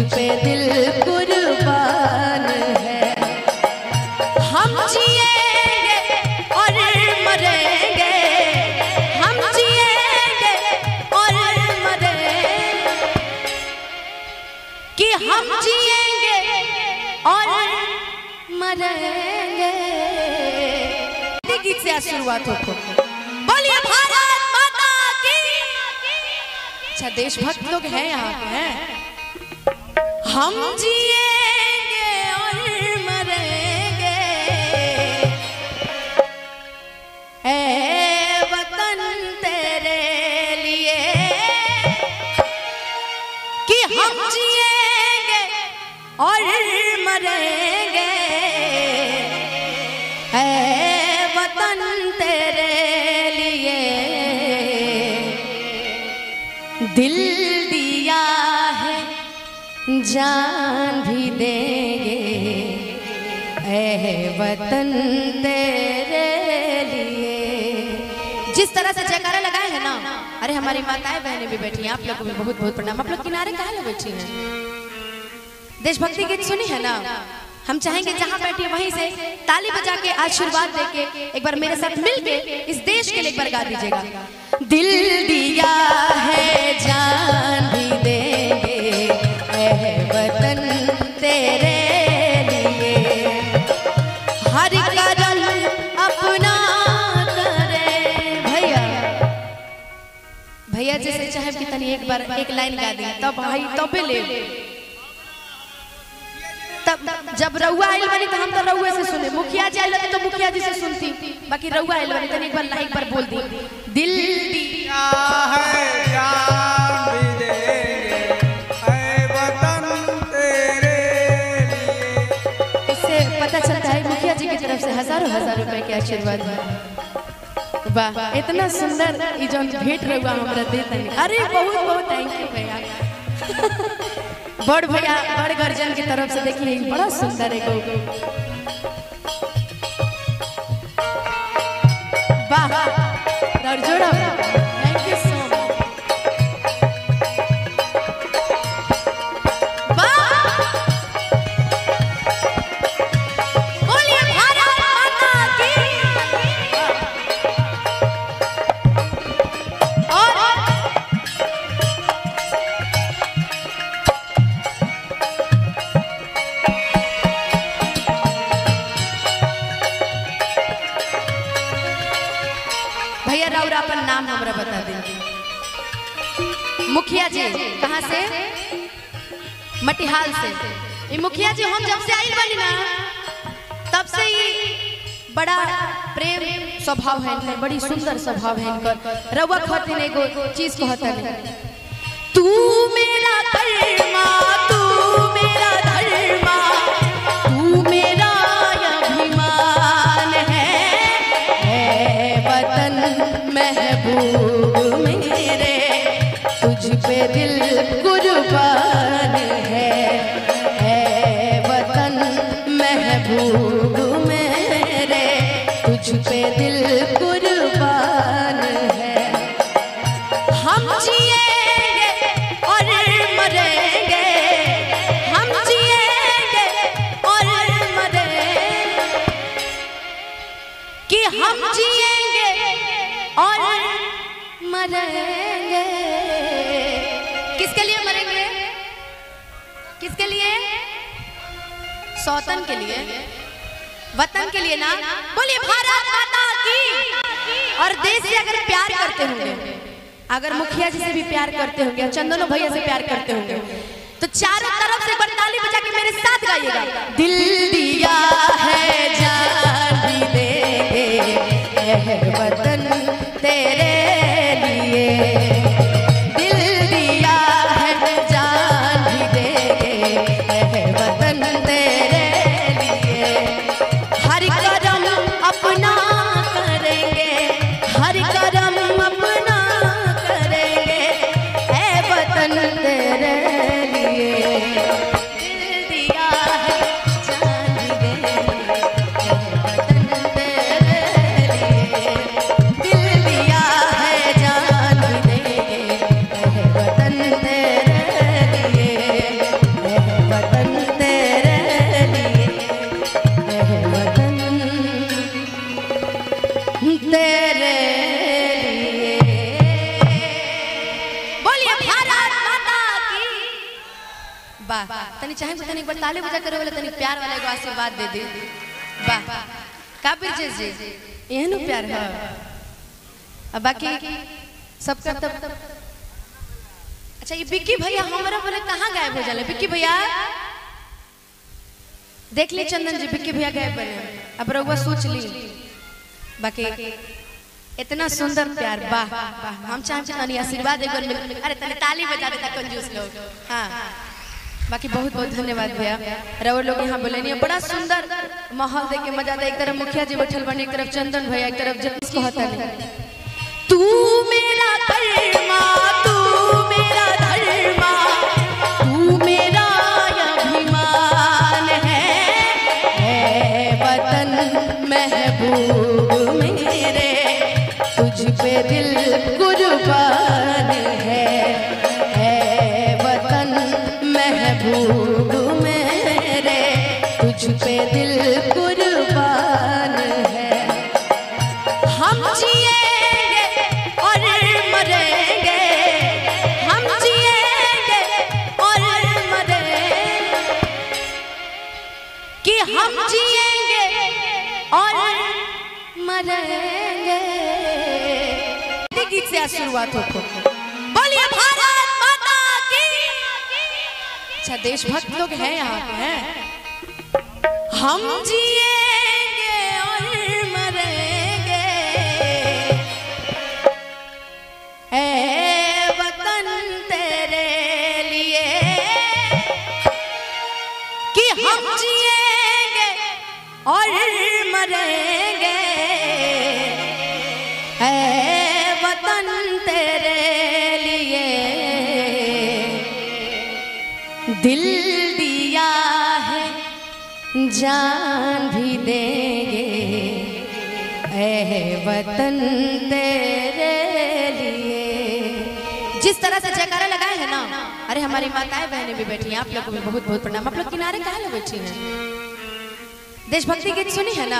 पे दिल कुर्बान है। हम जिएँगे और मरेंगे। हम जिएँगे और मरेंगे। कि हम जिएँगे और मरेंगे। गीत से शुरुआत हो। बोलिए भारत माता की। अच्छा देशभक्त लोग हैं यहाँ पे, हैं? हम जिएँगे और मरेंगे। ऐ वतन तेरे लिए। कि हम जिएँगे और मरेंगे। ऐ वतन तेरे लिए। दिल जान भी देंगे। ऐ वतन तेरे लिए। जिस तरह से जयकारा लगाए हैं ना, अरे हमारी माताएँ बहनें भी बैठी हैं, आप लोगों को बहुत बहुत प्रणाम। आप लोग किनारे कहाँ लोग बैठी हैं? देशभक्ति गीत सुनी है ना? हम चाहेंगे जहाँ बैठे वहीं से ताली बजा के आशीर्वाद दे के एक बार मेरे साथ मिल के इस देश के लिए एक बार गा दीजिएगा। दिल दिया है जान चाहे कि तनी एक बार एक लाइन गा दी तब भाई तबे ले। तब जब रउआ आइल बनी तो हम तो रउए से सुने। मुखिया जी आइल तो मुखिया जी से सुनती। बाकी रउआ आइल बनी तनी एक बार लाइन पर बोल दी। दिल दिया है, जान पता चलता है मुखिया जी की तरफ़ से हज़ारों हज़ार रुपए के आशीर्वाद। वाह इतना सुंदर जो जौन भेंट रहुआ हमरा दे तनी अरे बहुत बहुत थैंक यू भैया। बड़ भैया बड़ गर्जन की तरफ़ से देखिए बड़ा सुंदर है वाह और मटिहाल से। ये मुखिया जी, हम जब से आई बनी ना, तब से ही बड़ा प्रेम स्वभाव है इनकर बड़ी सुंदर स्वभाव है इनकर रउआ खातिर एगो चीज़ कहता है। तू मेरा कर्मा तू मेरा धर्मा, तू मेरा अभिमान है। है वतन महबूब मेरे, तुझ पे दिल कुर्बान सौतन के लिए, वतन के लिए ना, बोलिए भारत माता की। और देश से अगर प्यार करते होंगे, अगर मुखिया जी से भी प्यार करते होंगे चंदनो भैया से प्यार करते होंगे तो चारों तरफ़ से बरताली बजा के मेरे साथ गाइएगा। दिल दिया वाह, तनी चाहे तो तनी एक बार ताली बजा करे वाले तनी प्यार वाले को आशीर्वाद दे दे। वाह का ब्रिजेश जी, एहनो प्यार है। अब बाकी सबका तब अच्छा ये बिक्की भैया हमारा बोले कहाँ गायब हो जाले? बिक्की भैया? देख ली चंदन जी, बिक्की भैया गायब बने। अब रउआ सोच ली। बाकी इतना सुंदर प्यार, वाह हम चाहे आशीर्वाद अरे, तनी ताली बजा देता कंजूस लोग हाँ। बाकी बहुत बहुत धन्यवाद भैया। रवर लोग यहाँ बोले नहीं बड़ा सुंदर माहौल देख के मज़ा आता एक तरफ़ मुखिया जी बैठल बने एक तरफ़ चंदन भैया एक तरफ़ जब तू मेरा गीत से आज शुरुआत बोलिए भारत माता की। अच्छा देशभक्त लोग हैं यहाँ पे हम जिएँगे और मरेंगे। वतन तेरे लिए। दिल दिया है, जान भी देंगे। वतन तेरे लिए। जिस तरह से जयकारा लगाए हैं ना, अरे हमारी माताएँ, बहनें भी बैठी हैं, आप लोगों को भी बहुत बहुत प्रणाम। आप लोग किनारे कहाँ लोग बैठी हैं? देशभक्ति गीत सुनी है ना?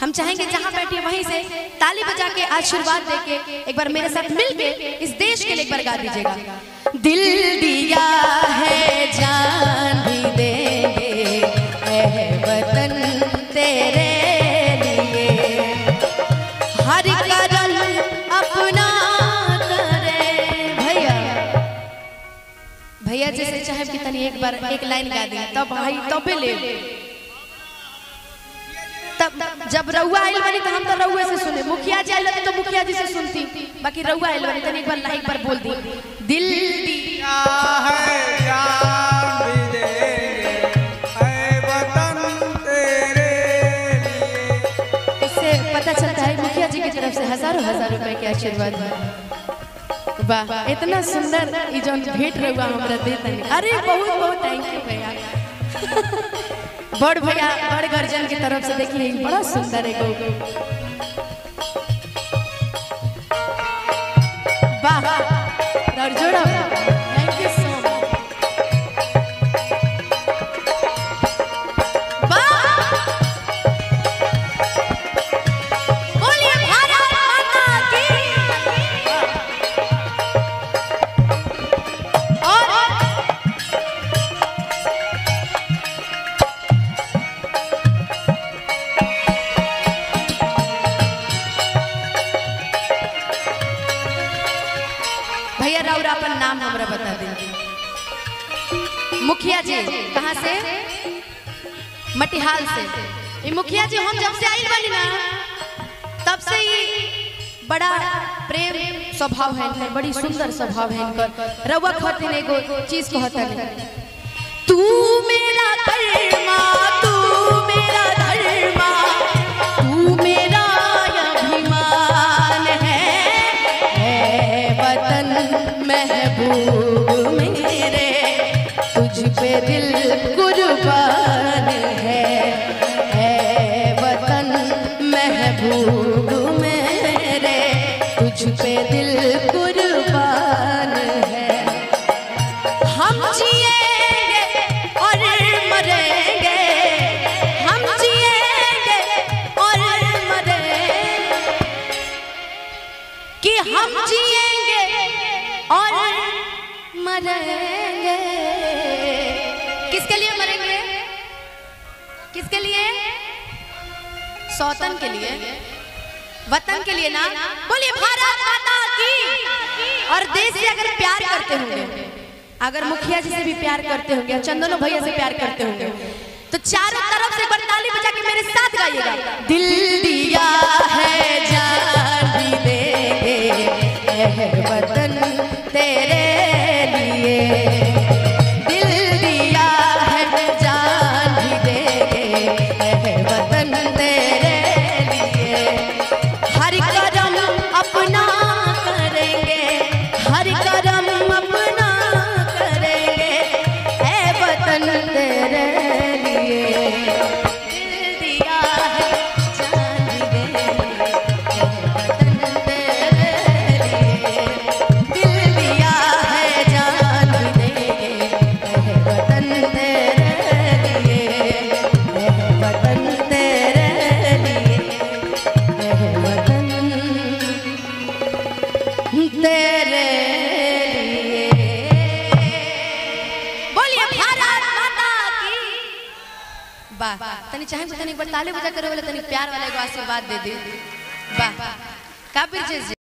हम चाहेंगे जहाँ बैठे वहीं से ताली बजा के आशीर्वाद दे के एक बार मेरे साथ मिल के इस देश के लिए एक बार गा दीजिएगा। दिल दिया है, जान भी देंगे वतन तेरे भैया। जैसे चाहे कि तनी एक बार एक लाइन गा दी तब भाई तबे ले। जब रउआ आइल बनी तो हम तो रउए से सुने। मुखिया जी आइल तो मुखिया जी से सुनती। बाकी रउआ आइल बनी तनी एक बार लाइन पर बोल दी। दिल दी क्या है पता चलता मुखिया जी की तरफ़ से हज़ारों हज़ार रुपए के आशीर्वाद वाह, इतना सुंदर भेंट हमरा अरे, बहुत बहुत थैंक यू भैया। बड़ भैया बड़ गर्जन की तरफ़ से देखिए बड़ा सुंदर है बाबा जोड़ा मुखिया जी, कहाँ से? मटिहाल से। मुखिया जी, हम जब से आई बनी ना, तब से ही बड़ा प्रेम स्वभाव है इनकर बड़ी सुंदर स्वभाव है इनकर रउआ खातिर एगो, चीज़ कहता है तू मेरा धर्मा, तू मेरा धर्मा, तू मेरा अभिमान है है वतन महबूब। दिल कुर्बान है। है वतन महबूब मेरे। तुझ पे दिल कुर्बान है। हम जिएँगे और मरेंगे। हम जिएँगे और मरेंगे। हम जिएँगे और मरेंगे। किसके लिए? सौतन के लिए। वतन के लिए ना? बोलिए, भारत माता की। और देश से अगर प्यार करते होंगे, अगर मुखिया जी से भी प्यार करते होंगे चंदनो भैया से प्यार करते होंगे तो चारों तरफ़ से एक ताली बजा के मेरे साथ गाइएगा। दिल तनी चाहे तो बार ताली बजा करे वाले तनिक प्यार वाला एगो आशीर्वाद दे दे। वाह काबिर जी